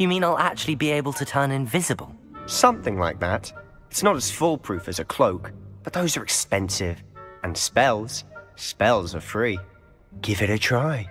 You mean I'll actually be able to turn invisible? Something like that. It's not as foolproof as a cloak, but those are expensive. And spells, spells are free. Give it a try.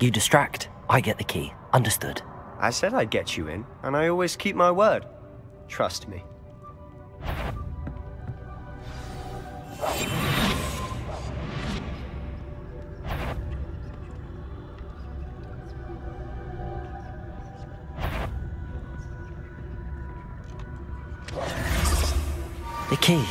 You distract, I get the key. Understood. I said I'd get you in, and I always keep my word. Trust me. The key.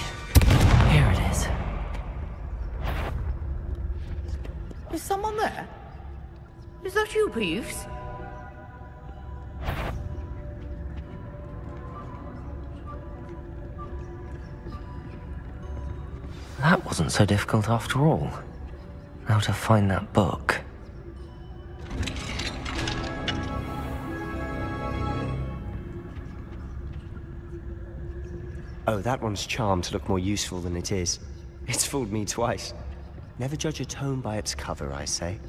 Is that? That wasn't so difficult after all. Now to find that book. Oh, that one's charmed to look more useful than it is. It's fooled me twice. Never judge a tome by its cover, I say.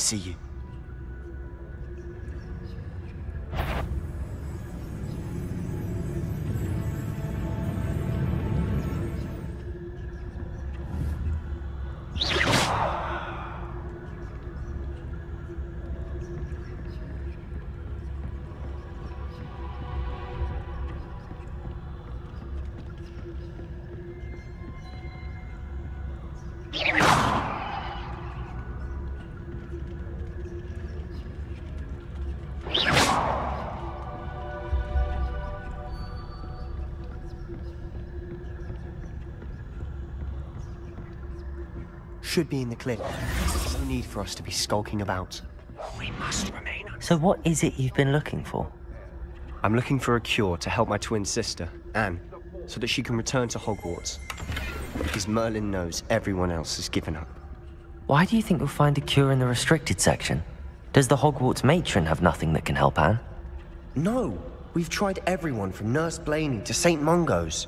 See you. Should be in the clip. No need for us to be skulking about. We must remain. So what is it you've been looking for? I'm looking for a cure to help my twin sister, Anne, so that she can return to Hogwarts. Because Merlin knows everyone else has given up. Why do you think you'll find a cure in the restricted section? Does the Hogwarts matron have nothing that can help Anne? No, we've tried everyone from Nurse Blainey to St. Mungo's.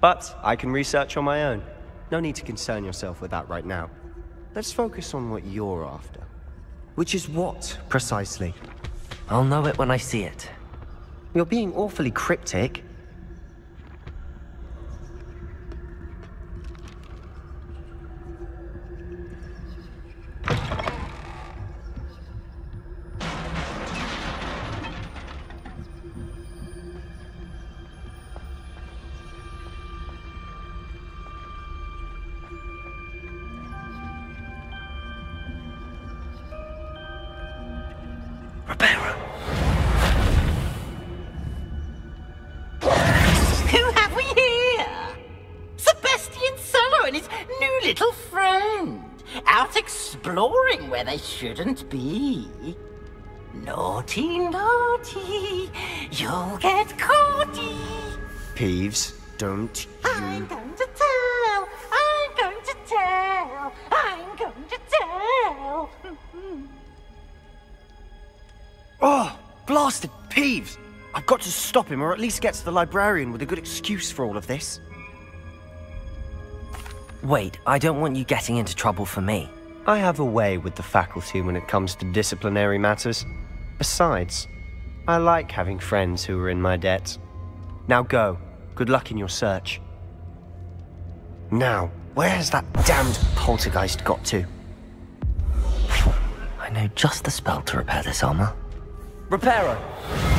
But I can research on my own. No need to concern yourself with that right now. Let's focus on what you're after. Which is what, precisely? I'll know it when I see it. You're being awfully cryptic. Shouldn't be. Naughty, naughty. You'll get caughty. Peeves, don't you... I'm going to tell. I'm going to tell. I'm going to tell. Oh, blasted Peeves! I've got to stop him or at least get to the librarian with a good excuse for all of this. Wait, I don't want you getting into trouble for me. I have a way with the faculty when it comes to disciplinary matters. Besides, I like having friends who are in my debt. Now go. Good luck in your search. Now, where has that damned poltergeist got to? I know just the spell to repair this armor. Reparo!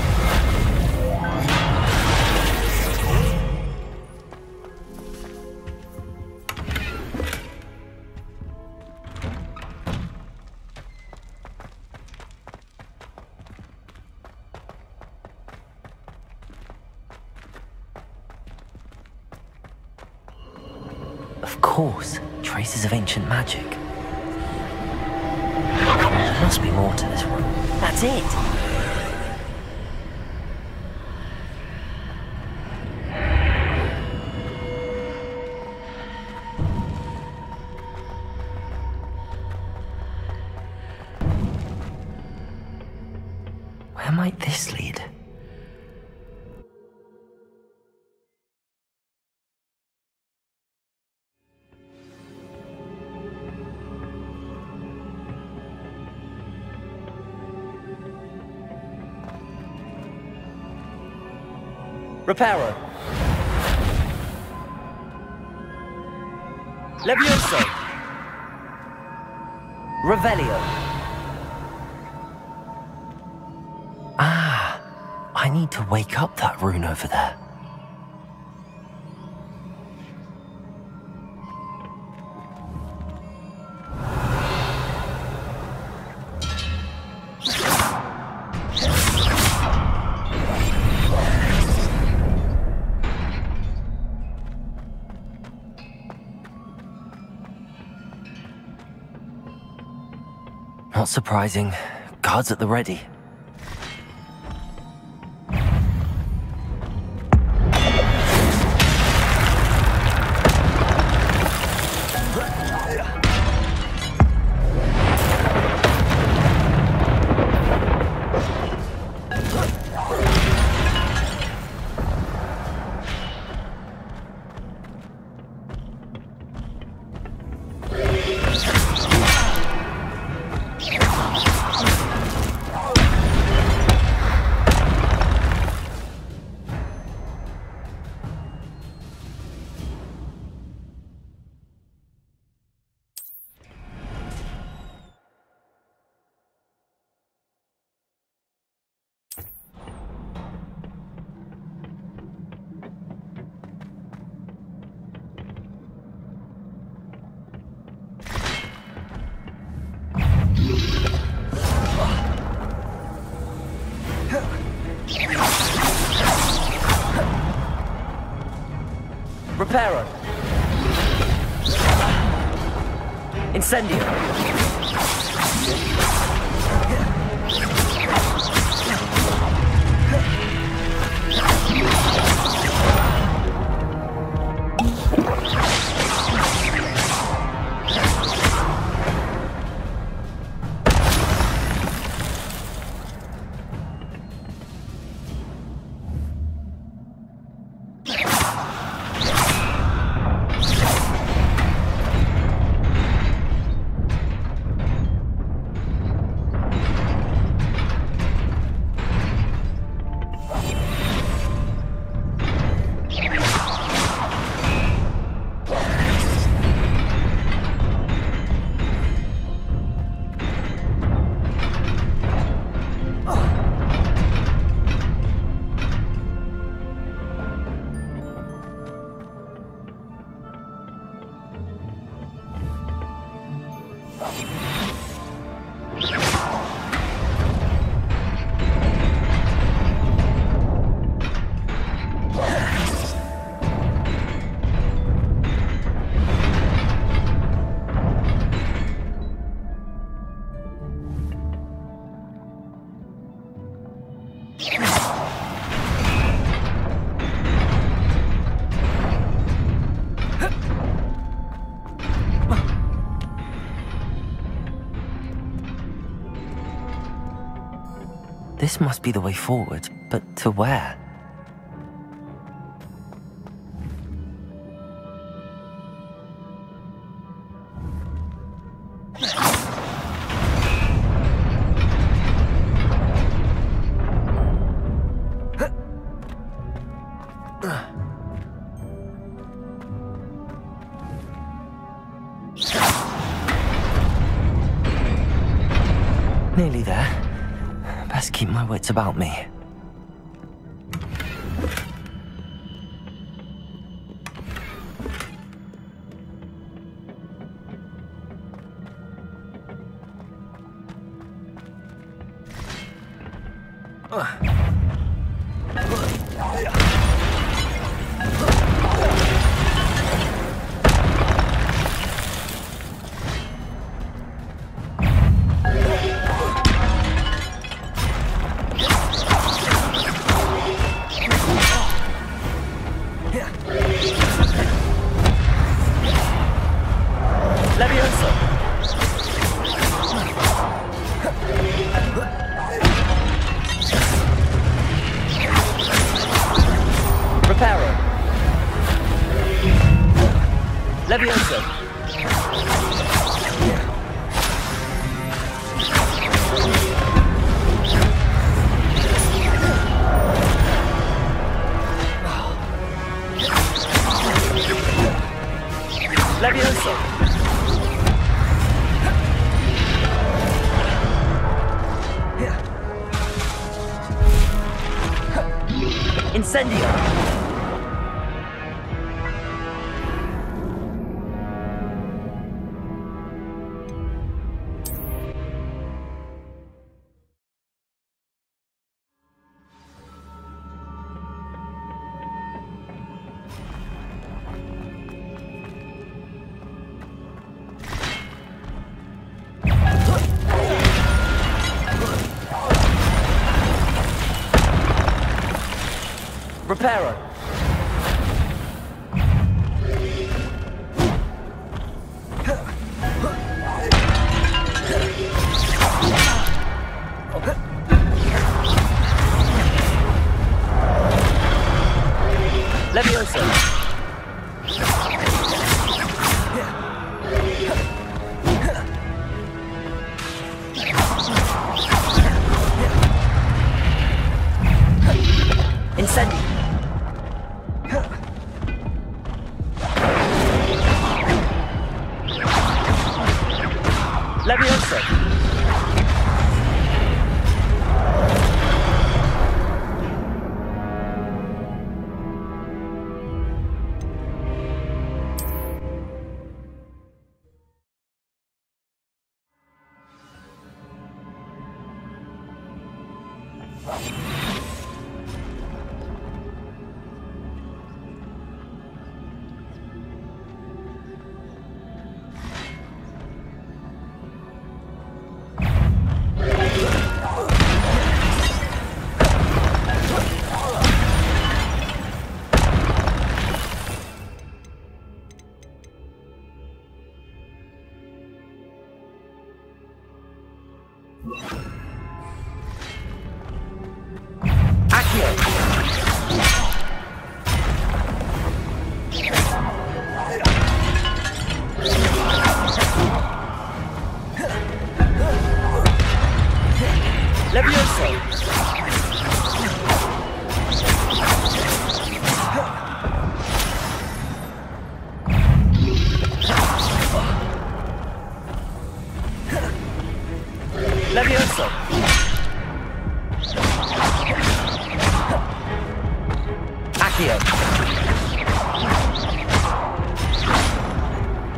Reparo! Levioso! Revelio! Ah, I need to wake up that rune over there. Surprising. Guards at the ready. Incendio! This must be the way forward, but to where? Wits about me. Reparo!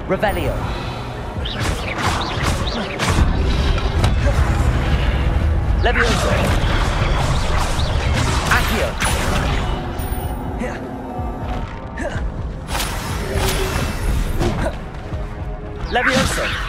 Revelio! Levioso! Accio! Levioso!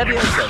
Levioso!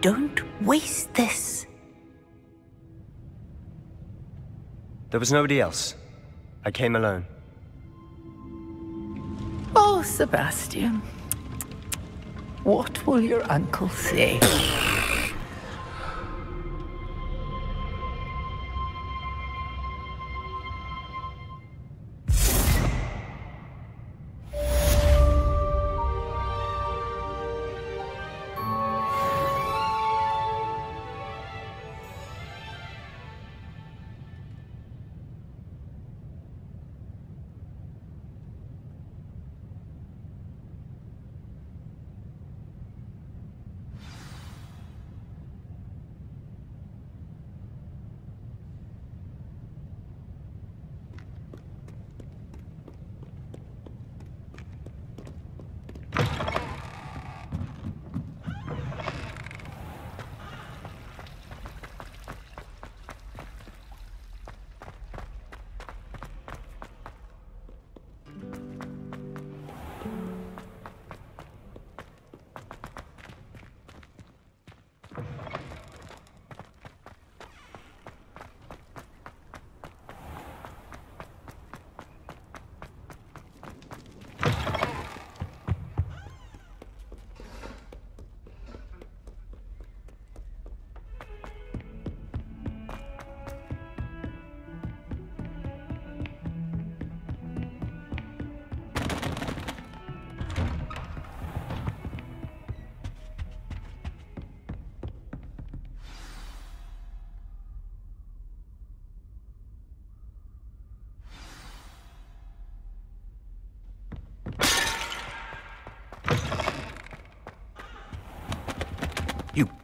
Don't waste this. there was nobody else. I came alone. Oh, Sebastian. What will your uncle say?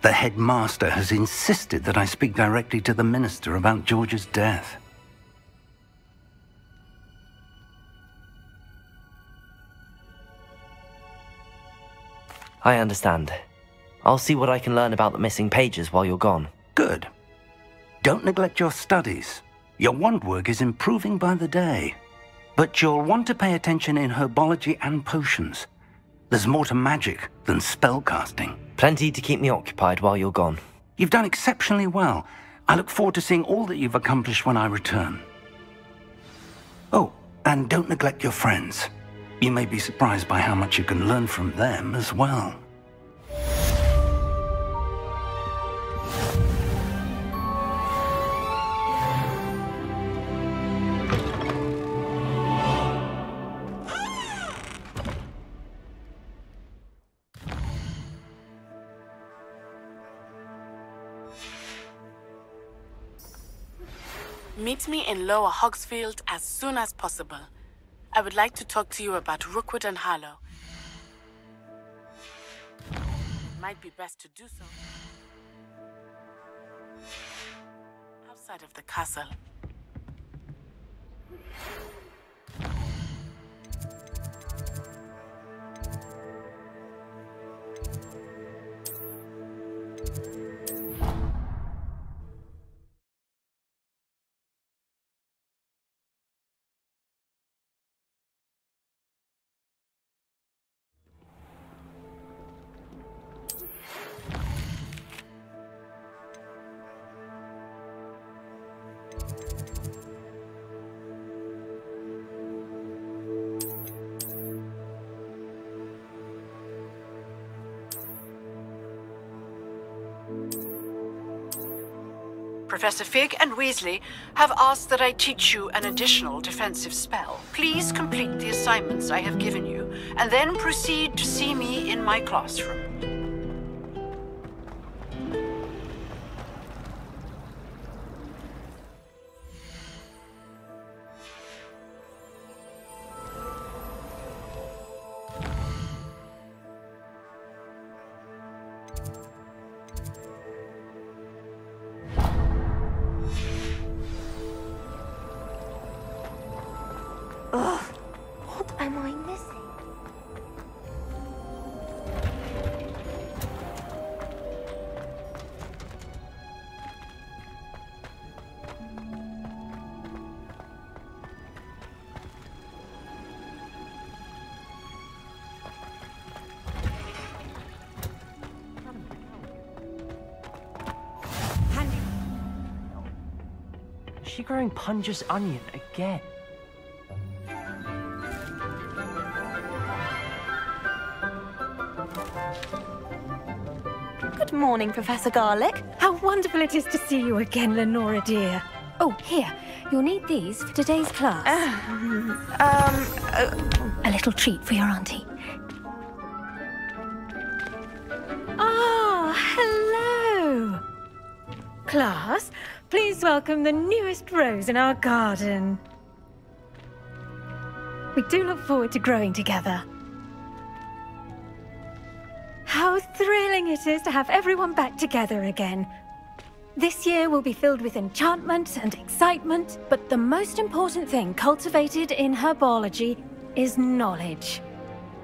The headmaster has insisted that I speak directly to the minister about George's death. I understand. I'll see what I can learn about the missing pages while you're gone. Good. Don't neglect your studies. Your wand work is improving by the day. But you'll want to pay attention in herbology and potions. There's more to magic than spellcasting. Plenty to keep me occupied while you're gone. You've done exceptionally well. I look forward to seeing all that you've accomplished when I return. Oh, and don't neglect your friends. You may be surprised by how much you can learn from them as well. Meet me in Lower Hogsfield as soon as possible. I would like to talk to you about Rookwood and Harlow. It might be best to do so outside of the castle. Professor Fig and Weasley have asked that I teach you an additional defensive spell. Please complete the assignments I have given you, and then proceed to see me in my classroom. Growing Punja's onion again? Good morning, Professor Garlick. How wonderful it is to see you again, Lenora dear. Oh, here, you'll need these for today's class. um, uh, A little treat for your auntie. Ah, hello. Class, please welcome the newest rose in our garden. We do look forward to growing together. How thrilling it is to have everyone back together again. This year will be filled with enchantment and excitement, but the most important thing cultivated in herbology is knowledge.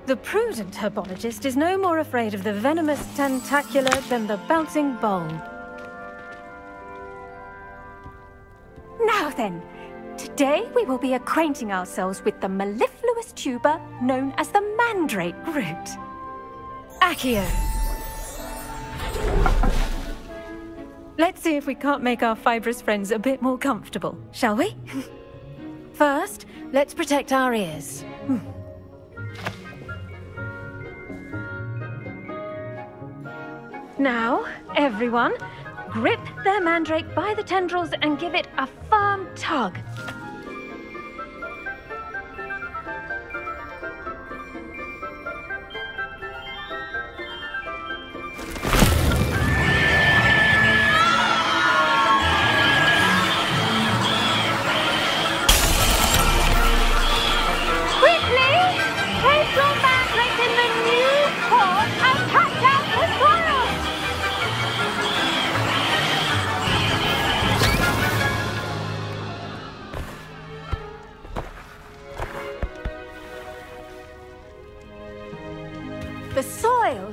The prudent herbologist is no more afraid of the venomous tentacula than the bouncing bulb. Now then, today we will be acquainting ourselves with the mellifluous tuber known as the mandrake root. Accio. Let's see if we can't make our fibrous friends a bit more comfortable, shall we? First, let's protect our ears. Hmm. Now, everyone, grip their mandrake by the tendrils and give it a firm tug.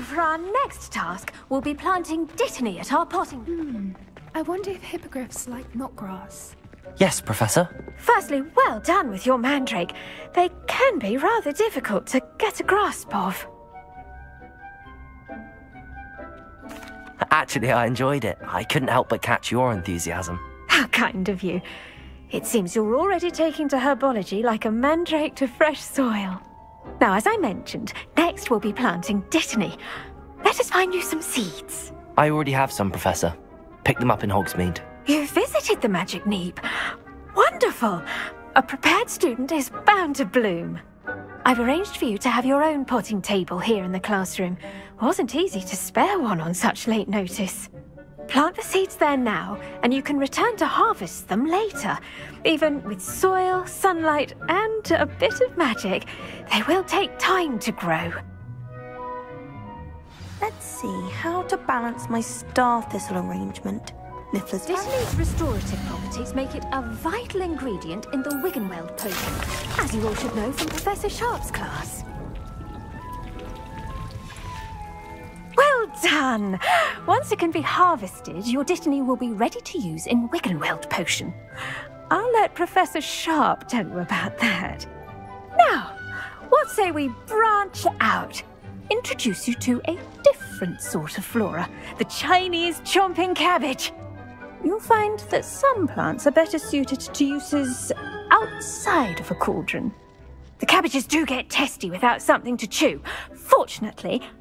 Now, for our next task, we'll be planting dittany at our potting. Hmm. I wonder if hippogriffs like knotgrass. Yes, Professor. Firstly, well done with your mandrake. They can be rather difficult to get a grasp of. Actually, I enjoyed it. I couldn't help but catch your enthusiasm. How kind of you. It seems you're already taking to herbology like a mandrake to fresh soil. Now, as I mentioned, next we'll be planting dittany. Let us find you some seeds. I already have some, Professor. Pick them up in Hogsmeade. You visited the Magic Neep. Wonderful! A prepared student is bound to bloom. I've arranged for you to have your own potting table here in the classroom. Wasn't easy to spare one on such late notice. Plant the seeds there now, and you can return to harvest them later. Even with soil, sunlight, and a bit of magic, they will take time to grow. Let's see how to balance my star thistle arrangement. Niffler's Dittany's restorative properties make it a vital ingredient in the Wiggenweld potion, as you all should know from Professor Sharp's class. Well done! Once it can be harvested, your Dittany will be ready to use in Wiggenweld potion. I'll let Professor Sharp tell you about that. Now, what say we branch out? Introduce you to a different sort of flora, the Chinese chomping cabbage. You'll find that some plants are better suited to uses outside of a cauldron. The cabbages do get testy without something to chew. Fortunately,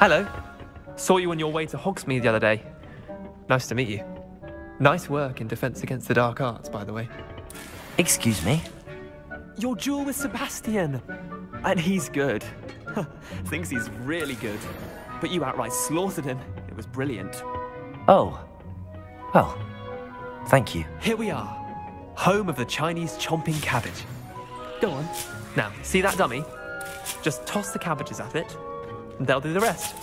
Hello. Saw you on your way to Hogsmeade the other day. Nice to meet you. Nice work in Defense Against the Dark Arts, by the way. Excuse me? Your duel with Sebastian! And he's good. Thinks he's really good. But you outright slaughtered him. It was brilliant. Oh. Well, thank you. Here we are. Home of the Chinese chomping cabbage. Go on. Now, see that dummy? Just toss the cabbages at it, they'll do the rest.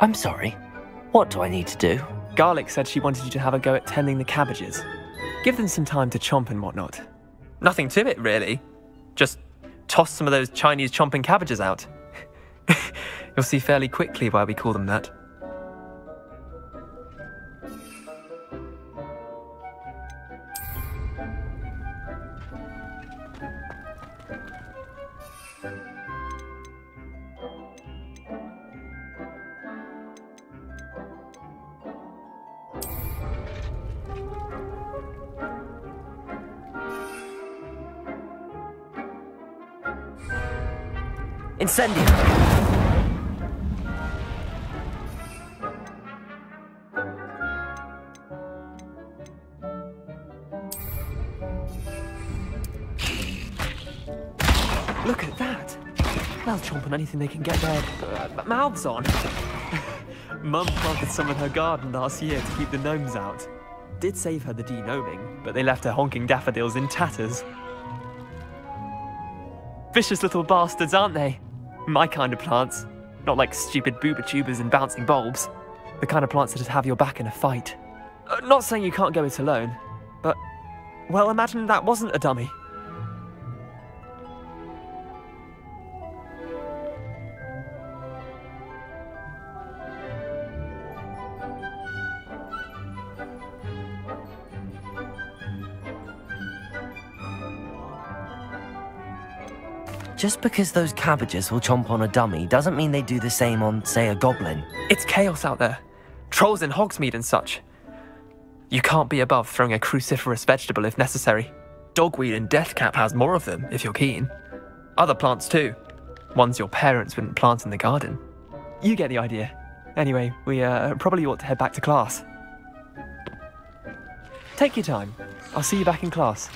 I'm sorry. What do I need to do? Garlick said she wanted you to have a go at tending the cabbages. Give them some time to chomp and whatnot. Nothing to it, really. Just toss some of those Chinese chomping cabbages out. You'll see fairly quickly why we call them that. Incendio! Look at that! They'll chomp on anything they can get their uh, mouths on. Mum planted some in her garden last year to keep the gnomes out. Did save her the denoming, but they left her honking daffodils in tatters. Vicious little bastards, aren't they? My kind of plants. Not like stupid bubotubers and bouncing bulbs. The kind of plants that'd have your back in a fight. Uh, not saying you can't go it alone, but, well, imagine that wasn't a dummy. Just because those cabbages will chomp on a dummy doesn't mean they do the same on, say, a goblin. It's chaos out there. Trolls in Hogsmeade and such. You can't be above throwing a cruciferous vegetable if necessary. Dogweed and Deathcap has more of them, if you're keen. Other plants too. Ones your parents wouldn't plant in the garden. You get the idea. Anyway, we uh, probably ought to head back to class. Take your time. I'll see you back in class.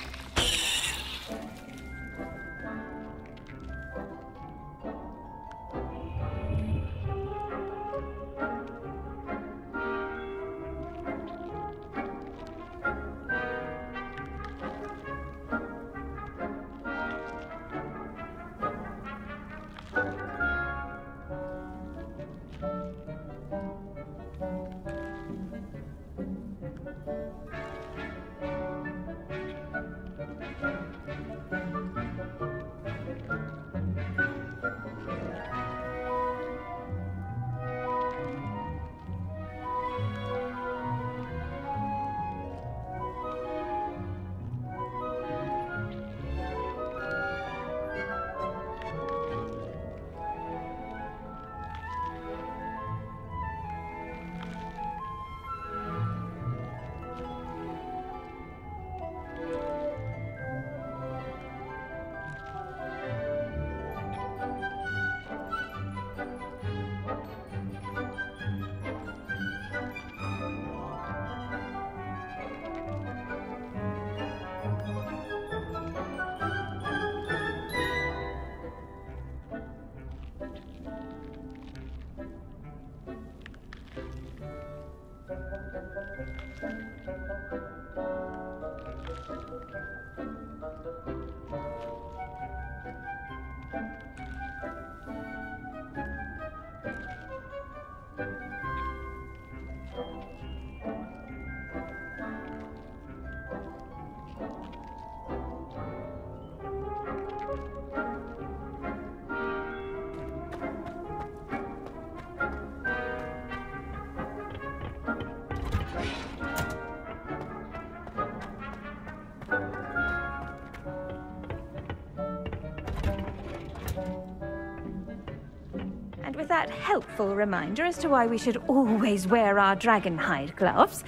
That helpful reminder as to why we should always wear our dragon hide gloves,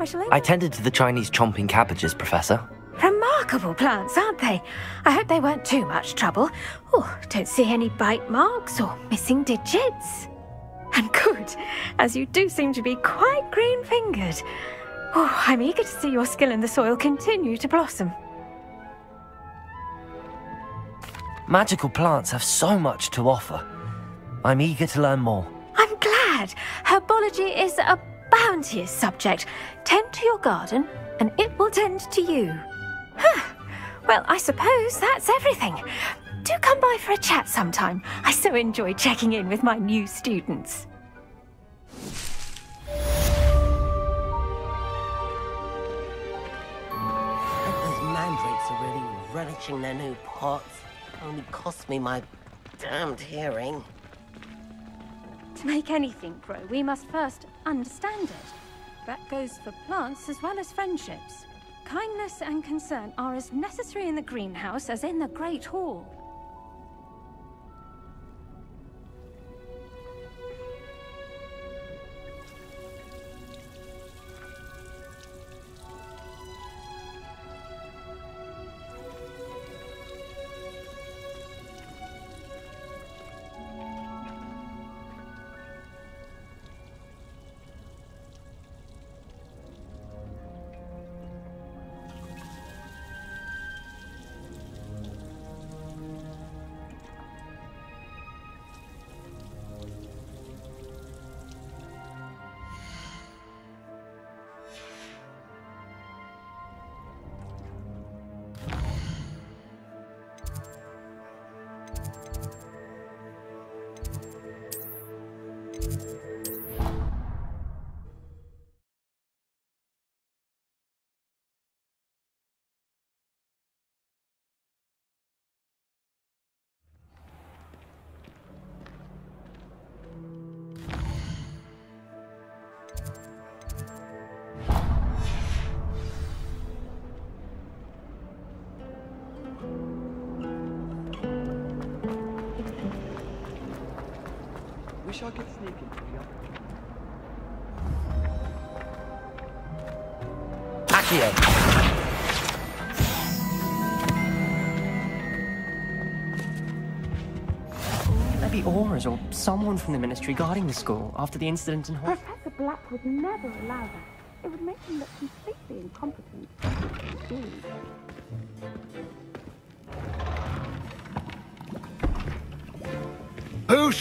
I shall I tended to the Chinese chomping cabbages, Professor. Remarkable plants, aren't they? I hope they weren't too much trouble. Oh, don't see any bite marks or missing digits. And good, as you do seem to be quite green fingered. Oh, I'm eager to see your skill in the soil continue to blossom. Magical plants have so much to offer. I'm eager to learn more. I'm glad. Herbology is a bounteous subject. Tend to your garden, and it will tend to you. Huh. Well, I suppose that's everything. Do come by for a chat sometime. I so enjoy checking in with my new students. Those mandrakes are really relishing their new pots. Only cost me my damned hearing. To make anything grow, we must first understand it. That goes for plants as well as friendships. Kindness and concern are as necessary in the greenhouse as in the Great Hall. Wish I could sneak into the Accio! Maybe Aurors or someone from the Ministry guarding the school after the incident in Hall. Professor Black would never allow that. It would make him look completely incompetent.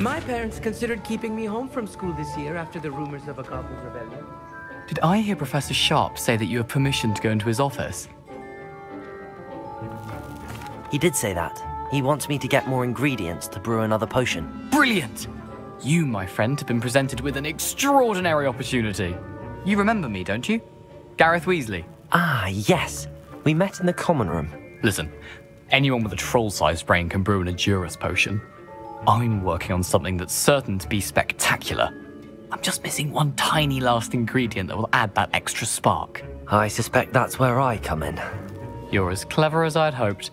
My parents considered keeping me home from school this year after the rumors of a goblin rebellion. Did I hear Professor Sharp say that you have permission to go into his office? He did say that. He wants me to get more ingredients to brew another potion. Brilliant! You, my friend, have been presented with an extraordinary opportunity. You remember me, don't you? Gareth Weasley. Ah, yes. We met in the common room. Listen, anyone with a troll-sized brain can brew an Edurus potion. I'm working on something that's certain to be spectacular. I'm just missing one tiny last ingredient that will add that extra spark. I suspect that's where I come in. You're as clever as I'd hoped.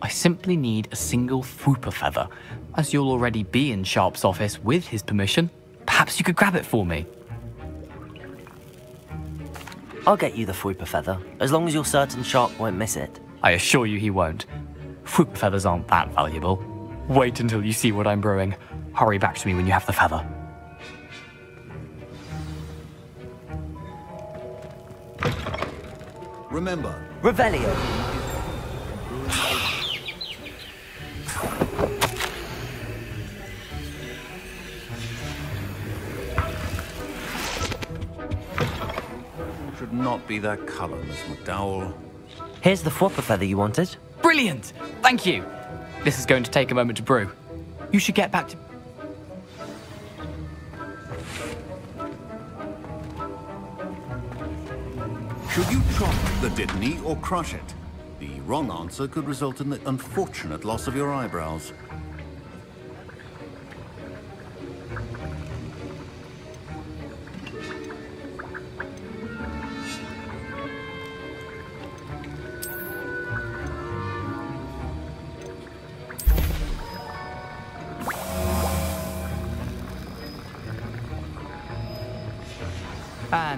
I simply need a single Fwooper feather. As you'll already be in Sharp's office with his permission, perhaps you could grab it for me. I'll get you the Fwooper feather, as long as you're certain Sharp won't miss it. I assure you he won't. Fwooper feathers aren't that valuable. Wait until you see what I'm brewing. Hurry back to me when you have the feather. Remember, Revelio. should not be that color, Miss McDowell. Here's the Fwooper feather you wanted. Brilliant! Thank you! This is going to take a moment to brew. You should get back to. Should you chop the Dittany or crush it? The wrong answer could result in the unfortunate loss of your eyebrows.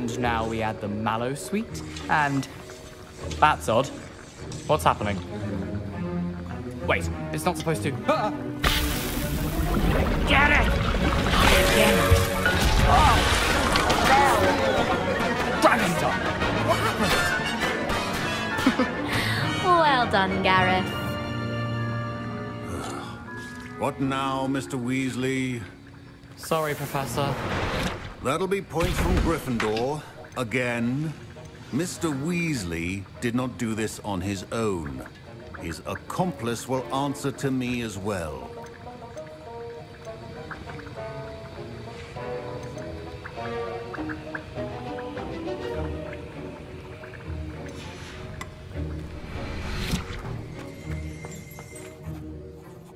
And now we add the Mallowsweet, and that's odd. What's happening? Wait, it's not supposed to. Ah! Get it! Get it! Dragon Star! Well done, Gareth. What now, Mr. Weasley? Sorry, Professor. That'll be points from Gryffindor. Again. Mr. Weasley did not do this on his own. His accomplice will answer to me as well.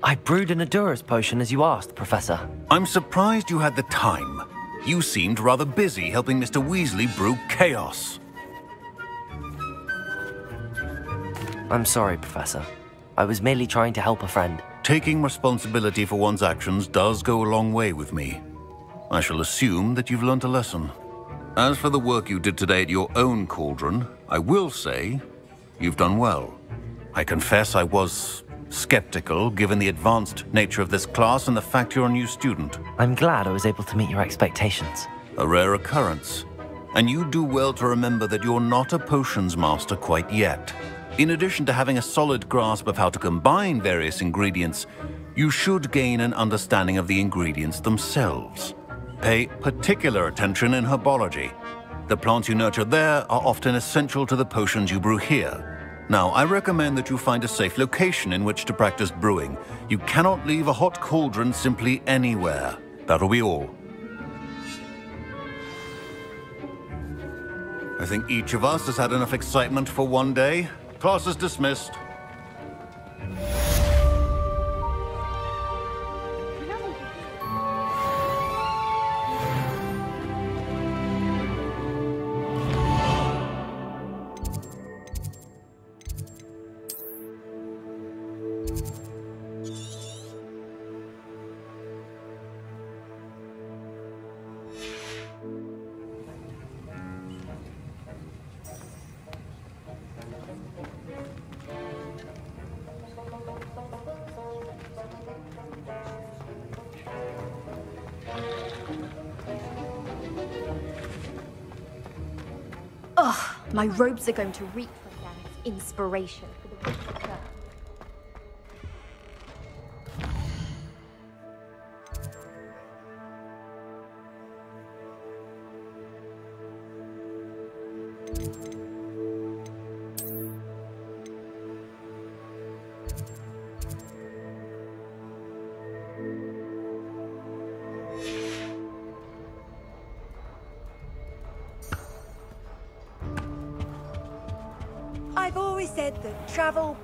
I brewed an Edurus potion as you asked, Professor. I'm surprised you had the time. You seemed rather busy helping Mr. Weasley brew chaos. I'm sorry, Professor. I was merely trying to help a friend. Taking responsibility for one's actions does go a long way with me. I shall assume that you've learnt a lesson. As for the work you did today at your own cauldron, I will say you've done well. I confess I was skeptical given the advanced nature of this class and the fact you're a new student. I'm glad I was able to meet your expectations. A rare occurrence. And you do well to remember that you're not a potions master quite yet. In addition to having a solid grasp of how to combine various ingredients, you should gain an understanding of the ingredients themselves. Pay particular attention in herbology. The plants you nurture there are often essential to the potions you brew here. Now, I recommend that you find a safe location in which to practice brewing. You cannot leave a hot cauldron simply anywhere. That'll be all. I think each of us has had enough excitement for one day. Class is dismissed. My robes are going to reek from Gareth's inspiration travel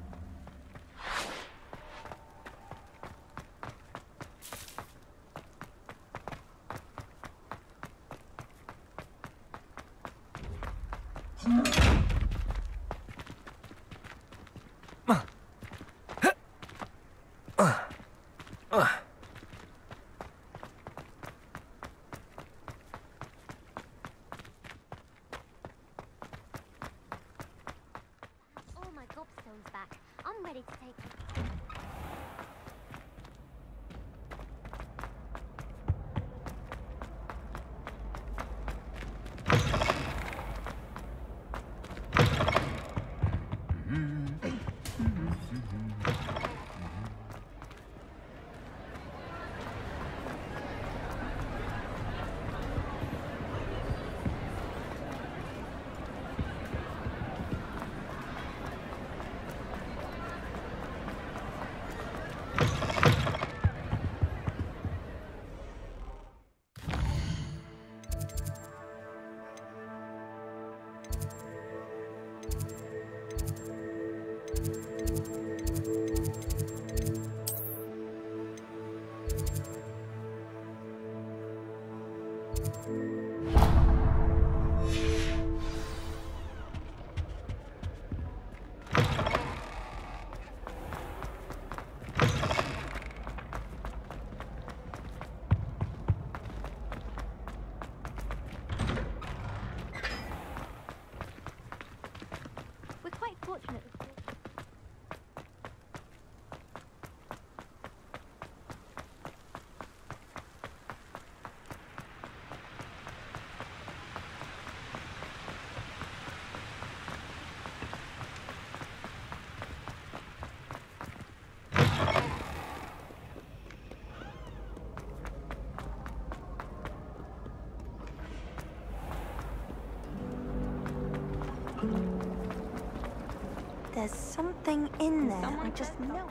There's something in there. I just know.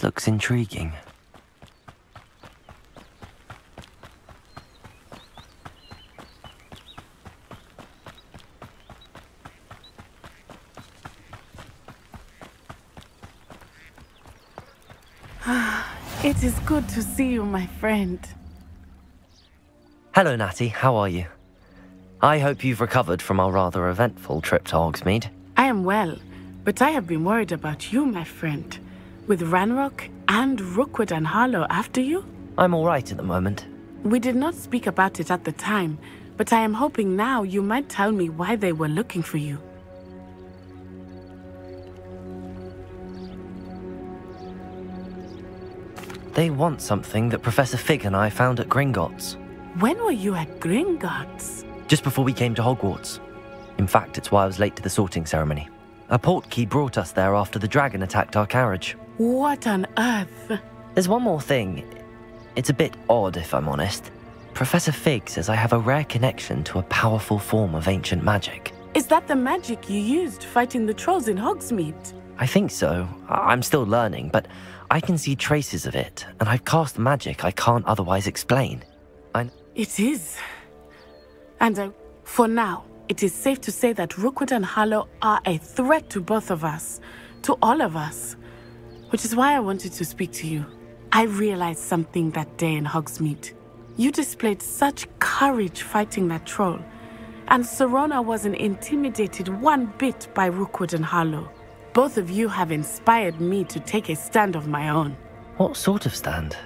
This looks intriguing. It is good to see you, my friend. Hello, Natty. How are you? I hope you've recovered from our rather eventful trip to Hogsmeade. I am well, but I have been worried about you, my friend. With Ranrock and Rookwood and Harlow after you? I'm all right at the moment. We did not speak about it at the time, but I am hoping now you might tell me why they were looking for you. They want something that Professor Fig and I found at Gringotts, When were you at Gringotts? just before we came to Hogwarts. In fact, it's why I was late to the sorting ceremony. A portkey brought us there after the dragon attacked our carriage. What on earth? There's one more thing. It's a bit odd, if I'm honest. Professor Fig says I have a rare connection to a powerful form of ancient magic. Is that the magic you used fighting the trolls in Hogsmeade? I think so. I'm still learning, but I can see traces of it, and I've cast magic I can't otherwise explain. I. It is. And uh, for now, it is safe to say that Rookwood and Harlow are a threat to both of us, to all of us. Which is why I wanted to speak to you. I realized something that day in Hogsmeade. You displayed such courage fighting that troll, and Sirona wasn't intimidated one bit by Rookwood and Harlow. Both of you have inspired me to take a stand of my own. What sort of stand?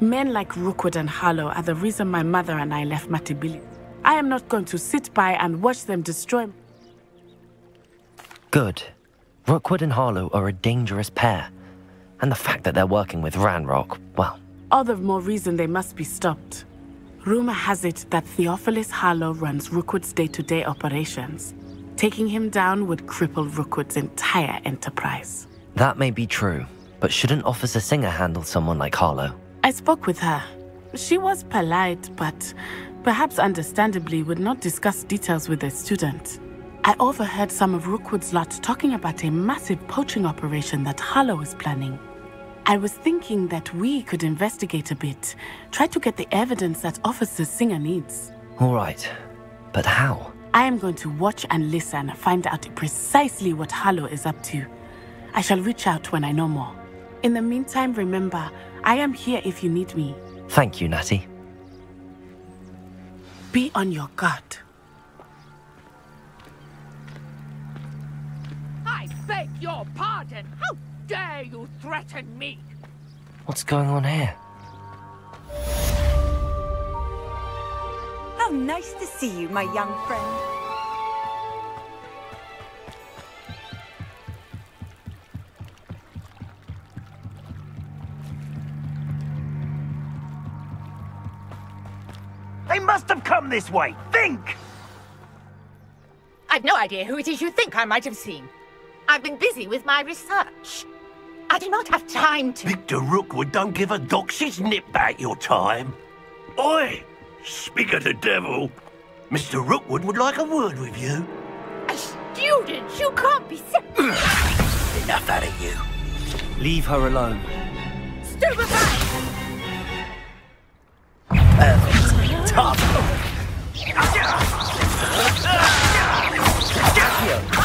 Men like Rookwood and Harlow are the reason my mother and I left Matibili. I am not going to sit by and watch them destroy. Good. Rookwood and Harlow are a dangerous pair. And the fact that they're working with Ranrock, well, All the more reason they must be stopped. Rumor has it that Theophilus Harlow runs Rookwood's day to day operations. Taking him down would cripple Rookwood's entire enterprise. that may be true. But shouldn't Officer Singer handle someone like Harlow? I spoke with her. She was polite, but perhaps understandably would not discuss details with a student. I overheard some of Rookwood's lot talking about a massive poaching operation that Harlow is planning. I was thinking that we could investigate a bit, try to get the evidence that Officer Singer needs. All right. But how? I am going to watch and listen, find out precisely what Harlow is up to. I shall reach out when I know more. In the meantime, remember, I am here if you need me. Thank you, Natty. Be on your guard. Beg your pardon. How dare you threaten me? What's going on here? How nice to see you, my young friend. They must have come this way. Think! I've no idea who it is you think I might have seen. I've been busy with my research. I do not have time to. Victor Rookwood don't give a doxy's nip back your time. Oi! Speak of the devil. Mr. Rookwood would like a word with you. A student? you can't be so Enough out of you. Leave her alone. stupefied. Tough. This has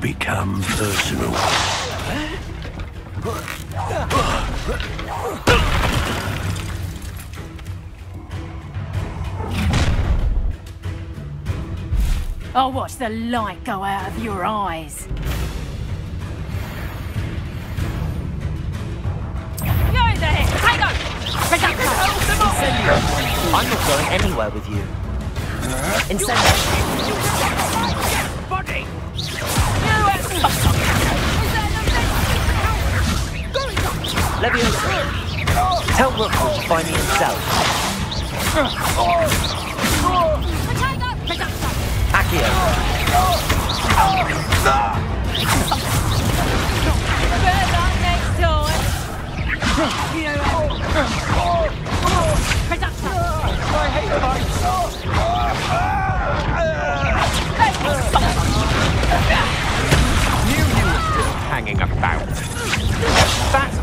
become personal. Oh, I'll watch the light go out of your eyes. You're there. Hang on. I'm not going anywhere with you. Body! Levioso, tell Rookwood to find me himself.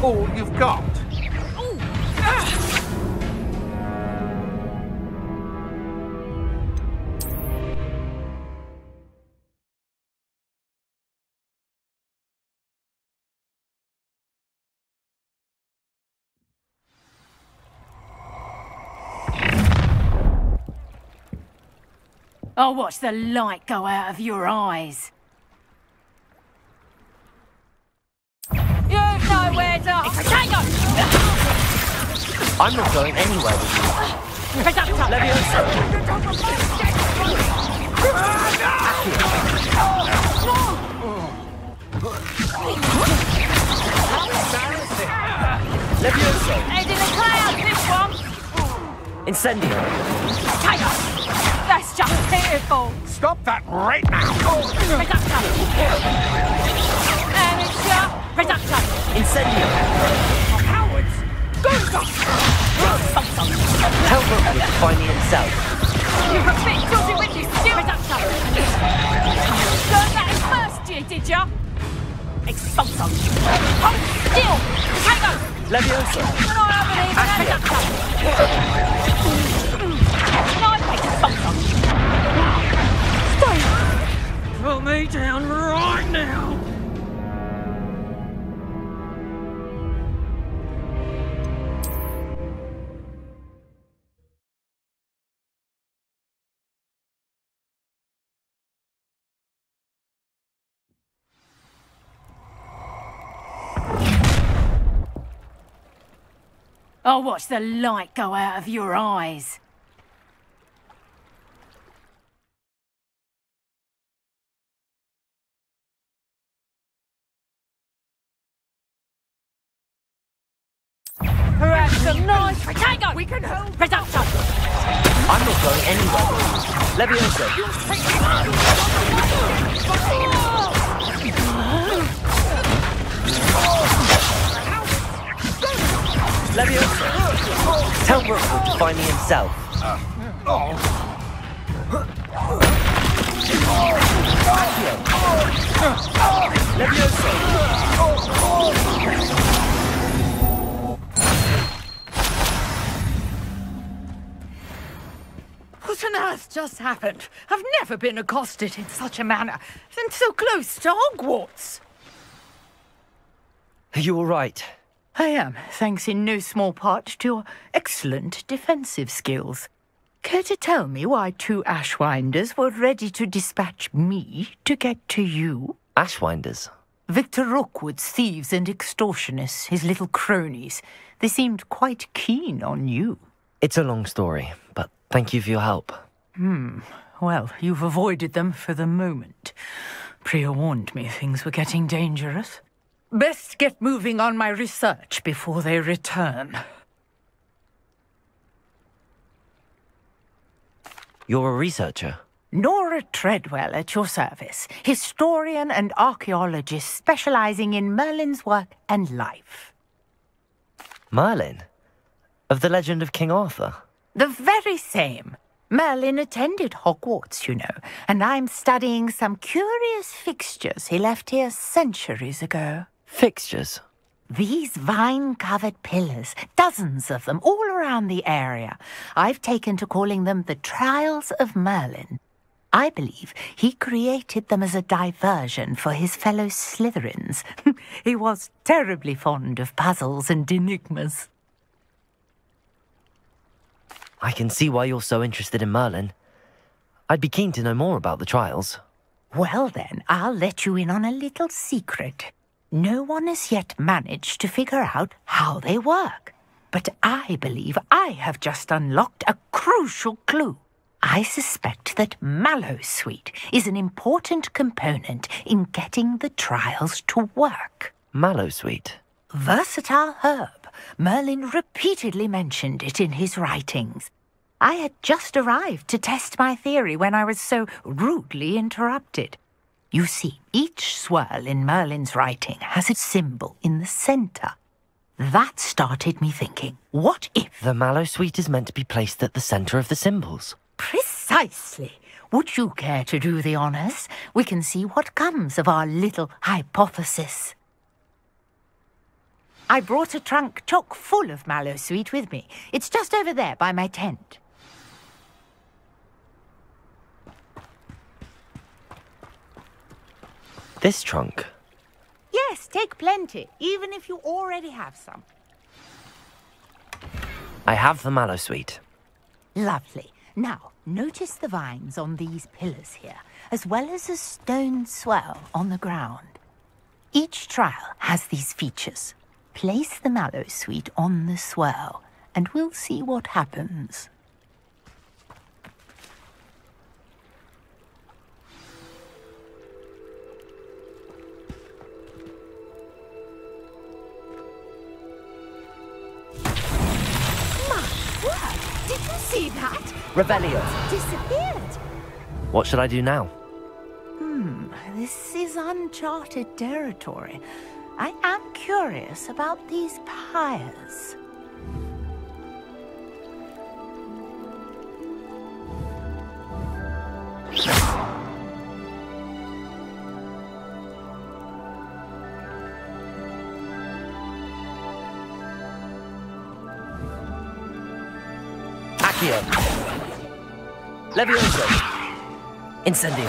All you've got. Oh, I'll watch the light go out of your eyes. You've nowhere to hang on. I'm not going anywhere with you. Leviosa. Levioso! Head in the cloud, this one! Incendio! Tiger! That's just pitiful! Stop that right now! Reductor! Manager! Reductor! Incendio! Cowards! Go! Tell Rookwood to find me himself. You were fit Georgie with you still! Reductor! Learned that in first year, did ya? Expulsor! Hold still! Tango! Levioso! Not happening! Reductor! Knife expulsor! Stay! Put me down right now! I'll watch the light go out of your eyes. Perhaps a nice potato! We can hold Reductor! I'm not going anywhere. Levioso! Tell Rookwood to find me himself. What on earth just happened? I've never been accosted in such a manner, and so close to Hogwarts. Are you all right? I am, thanks in no small part to your excellent defensive skills. Care to tell me why two Ashwinders were ready to dispatch me to get to you? Ashwinders? Victor Rookwood's thieves and extortionists, his little cronies. They seemed quite keen on you. It's a long story, but thank you for your help. Hmm. Well, you've avoided them for the moment. Priya warned me things were getting dangerous. Best get moving on my research before they return. You're a researcher. Nora Treadwell at your service, historian and archaeologist specializing in Merlin's work and life. Merlin? Of the legend of King Arthur? The very same. Merlin attended Hogwarts, you know, and I'm studying some curious fixtures he left here centuries ago. Fixtures? These vine covered pillars, dozens of them all around the area. I've taken to calling them the Trials of Merlin. I believe he created them as a diversion for his fellow Slytherins. he was terribly fond of puzzles and enigmas. I can see why you're so interested in Merlin. I'd be keen to know more about the trials. Well, then, I'll let you in on a little secret. No one has yet managed to figure out how they work. But I believe I have just unlocked a crucial clue. I suspect that Mallowsweet is an important component in getting the trials to work. Mallowsweet? Versatile herb. Merlin repeatedly mentioned it in his writings. I had just arrived to test my theory when I was so rudely interrupted. You see, each swirl in Merlin's writing has a symbol in the centre. That started me thinking, what if... The Mallowsweet is meant to be placed at the centre of the symbols. Precisely. Would you care to do the honours? We can see what comes of our little hypothesis. I brought a trunk chock full of Mallowsweet with me. It's just over there by my tent. This trunk? Yes, take plenty, even if you already have some. I have the Mallowsweet. Lovely. Now, notice the vines on these pillars here, as well as a stone swell on the ground. Each trial has these features. Place the Mallowsweet on the swirl, and we'll see what happens. See that? Revelio. Disappeared. What should I do now? Hmm, this is uncharted territory. I am curious about these pyres. Accio. Levioso. Incendio.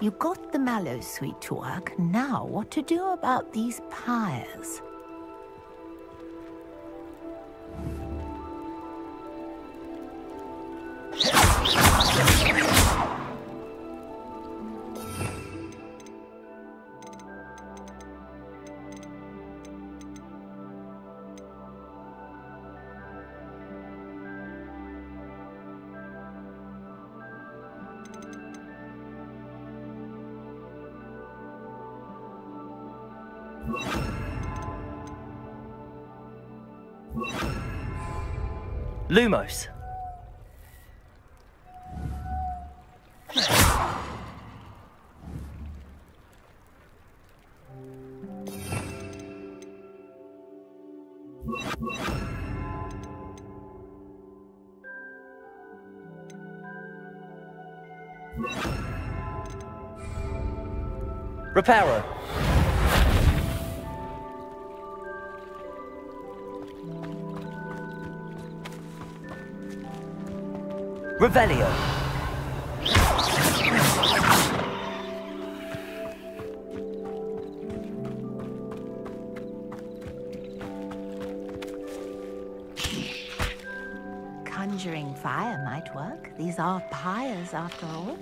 You got the Mallowsweet to work. Now, what to do about these pyres? Lumos. Reparo. Revelio. Conjuring fire might work. These are pyres, after all.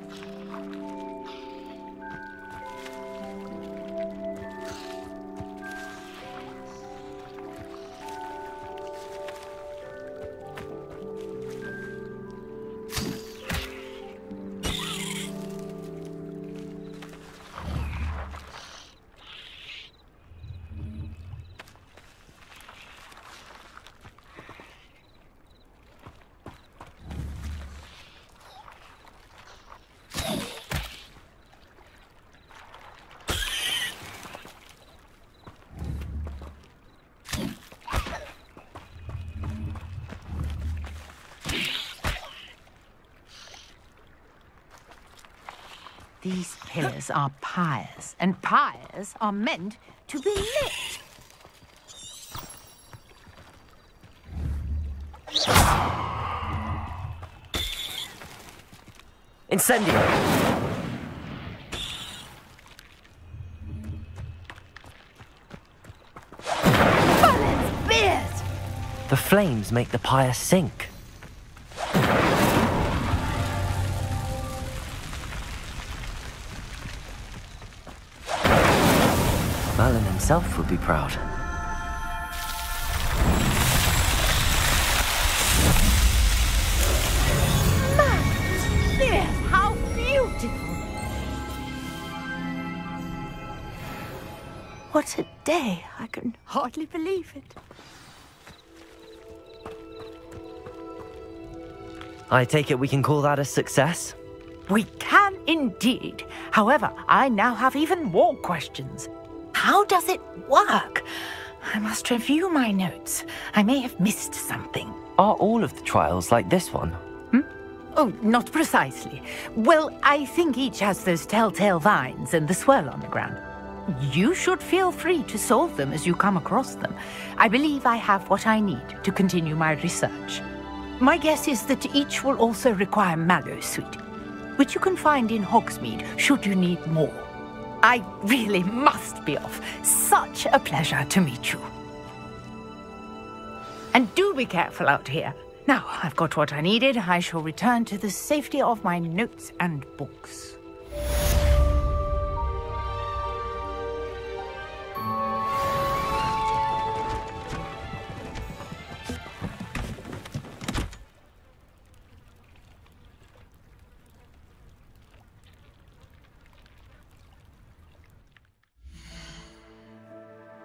These pillars are pyres, and pyres are meant to be lit. Incendio. Beard! The flames make the pyre sink. Merlin would be proud. How beautiful! What a day! I can hardly believe it. I take it we can call that a success? We can indeed. However, I now have even more questions. How does it work? I must review my notes. I may have missed something. Are all of the trials like this one? Hmm? Oh, not precisely. Well, I think each has those telltale vines and the swirl on the ground. You should feel free to solve them as you come across them. I believe I have what I need to continue my research. My guess is that each will also require Mallowsweet, which you can find in Hogsmeade should you need more. I really must be off. Such a pleasure to meet you. And do be careful out here. Now, I've got what I needed. I shall return to the safety of my notes and books.